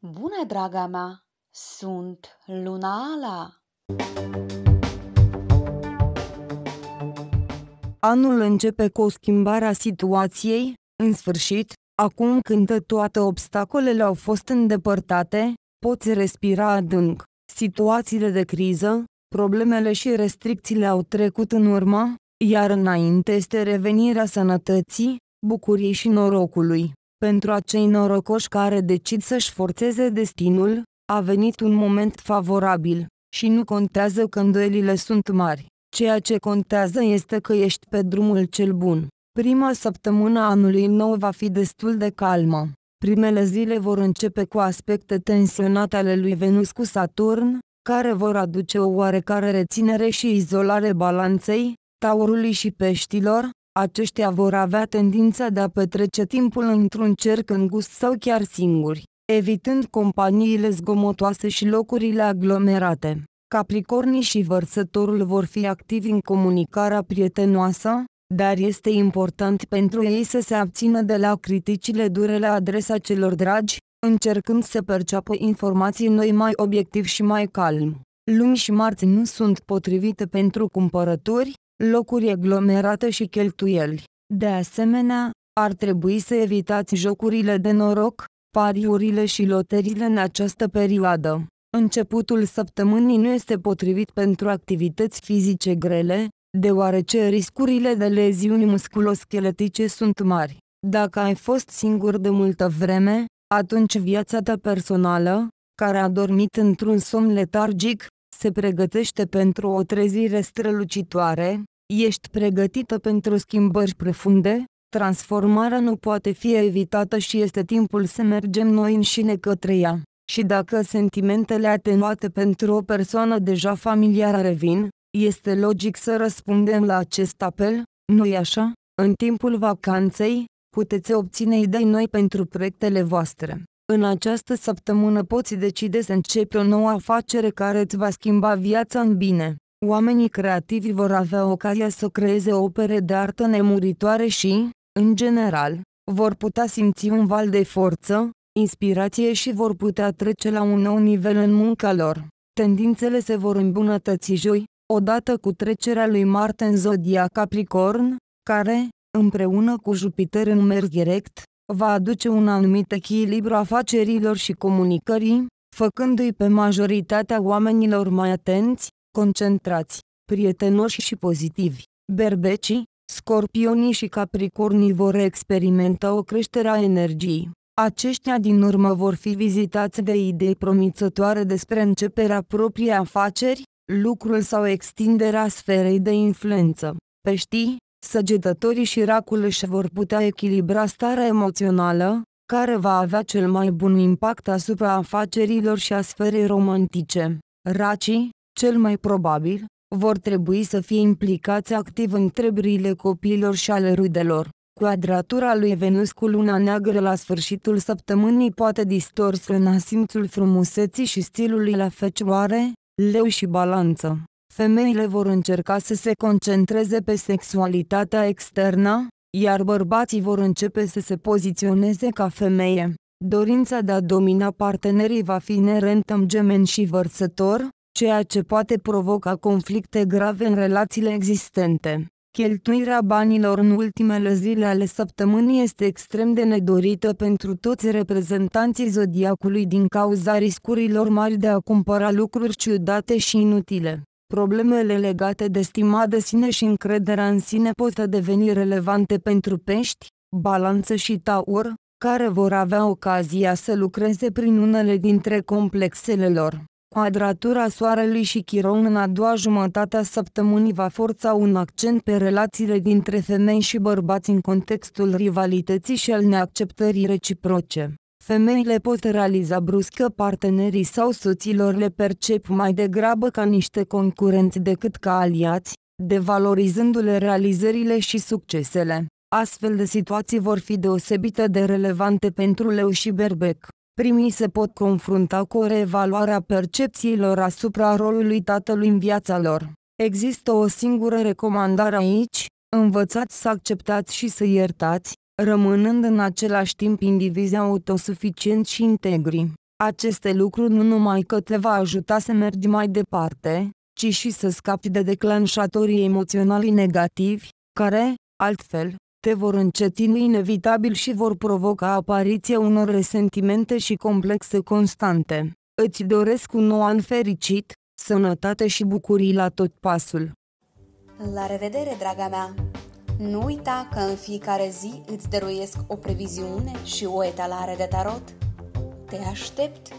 Bună, draga mea! Sunt Lunala! Anul începe cu o schimbare a situației, în sfârșit, acum când toate obstacolele au fost îndepărtate, poți respira adânc. Situațiile de criză, problemele și restricțiile au trecut în urmă, iar înainte este revenirea sănătății, bucuriei și norocului. Pentru acei norocoși care decid să-și forțeze destinul, a venit un moment favorabil, și nu contează că îndoielile sunt mari. Ceea ce contează este că ești pe drumul cel bun. Prima săptămână anului nou va fi destul de calmă. Primele zile vor începe cu aspecte tensionate ale lui Venus cu Saturn, care vor aduce o oarecare reținere și izolare balanței, taurului și peștilor, aceștia vor avea tendința de a petrece timpul într-un cerc îngust sau chiar singuri, evitând companiile zgomotoase și locurile aglomerate. Capricornii și vărsătorul vor fi activi în comunicarea prietenoasă, dar este important pentru ei să se abțină de la criticile dure la adresa celor dragi, încercând să perceapă informații noi mai obiectiv și mai calm. Luni și marți nu sunt potrivite pentru cumpărături, locuri aglomerate și cheltuieli. De asemenea, ar trebui să evitați jocurile de noroc, pariurile și loteriile în această perioadă. Începutul săptămânii nu este potrivit pentru activități fizice grele, deoarece riscurile de leziuni musculoscheletice sunt mari. Dacă ai fost singur de multă vreme, atunci viața ta personală, care a dormit într-un somn letargic, se pregătește pentru o trezire strălucitoare, ești pregătită pentru schimbări profunde, transformarea nu poate fi evitată și este timpul să mergem noi înșine către ea. Și dacă sentimentele atenuate pentru o persoană deja familiară revin, este logic să răspundem la acest apel, nu-i așa? În timpul vacanței, puteți obține idei noi pentru proiectele voastre. În această săptămână poți decide să începi o nouă afacere care îți va schimba viața în bine. Oamenii creativi vor avea ocazia să creeze opere de artă nemuritoare și, în general, vor putea simți un val de forță, inspirație și vor putea trece la un nou nivel în munca lor. Tendințele se vor îmbunătăți joi, odată cu trecerea lui Marte în zodia Capricorn, care, împreună cu Jupiter în merg direct, va aduce un anumit echilibru afacerilor și comunicării, făcându-i pe majoritatea oamenilor mai atenți, concentrați, prietenoși și pozitivi. Berbecii, scorpionii și capricornii vor experimenta o creștere a energiei. Aceștia din urmă vor fi vizitați de idei promițătoare despre începerea propriei afaceri, lucrul sau extinderea sferei de influență. Peștii, săgetătorii și racul își vor putea echilibra starea emoțională, care va avea cel mai bun impact asupra afacerilor și a sferei romantice. Racii, cel mai probabil, vor trebui să fie implicați activ în treburile copiilor și ale rudelor. Quadratura lui Venus cu luna neagră la sfârșitul săptămânii poate distorsiona simțul frumuseții și stilului la fecioare, leu și balanță. Femeile vor încerca să se concentreze pe sexualitatea externă, iar bărbații vor începe să se poziționeze ca femeie. Dorința de a domina partenerii va fi inerentă în gemen și vărsător, ceea ce poate provoca conflicte grave în relațiile existente. Cheltuirea banilor în ultimele zile ale săptămânii este extrem de nedorită pentru toți reprezentanții zodiacului din cauza riscurilor mari de a cumpăra lucruri ciudate și inutile. Problemele legate de stima de sine și încrederea în sine pot deveni relevante pentru pești, balanță și taur, care vor avea ocazia să lucreze prin unele dintre complexele lor. Quadratura Soarelui și Chiron în a doua jumătate a săptămânii va forța un accent pe relațiile dintre femei și bărbați în contextul rivalității și al neacceptării reciproce. Femeile pot realiza brusc că partenerii sau soților le percep mai degrabă ca niște concurenți decât ca aliați, devalorizându-le realizările și succesele. Astfel de situații vor fi deosebite de relevante pentru leu și berbec. Primii se pot confrunta cu o reevaluare a percepțiilor asupra rolului tatălui în viața lor. Există o singură recomandare aici, învățați să acceptați și să iertați, rămânând în același timp indivizi autosuficienți și integri. Aceste lucruri nu numai că te va ajuta să mergi mai departe, ci și să scapi de declanșatorii emoționali negativi, care, altfel, te vor încetini inevitabil și vor provoca apariția unor resentimente și complexe constante. Îți doresc un nou an fericit, sănătate și bucurii la tot pasul. La revedere, draga mea! Nu uita că în fiecare zi îți dăruiesc o previziune și o etalare de tarot. Te aștept!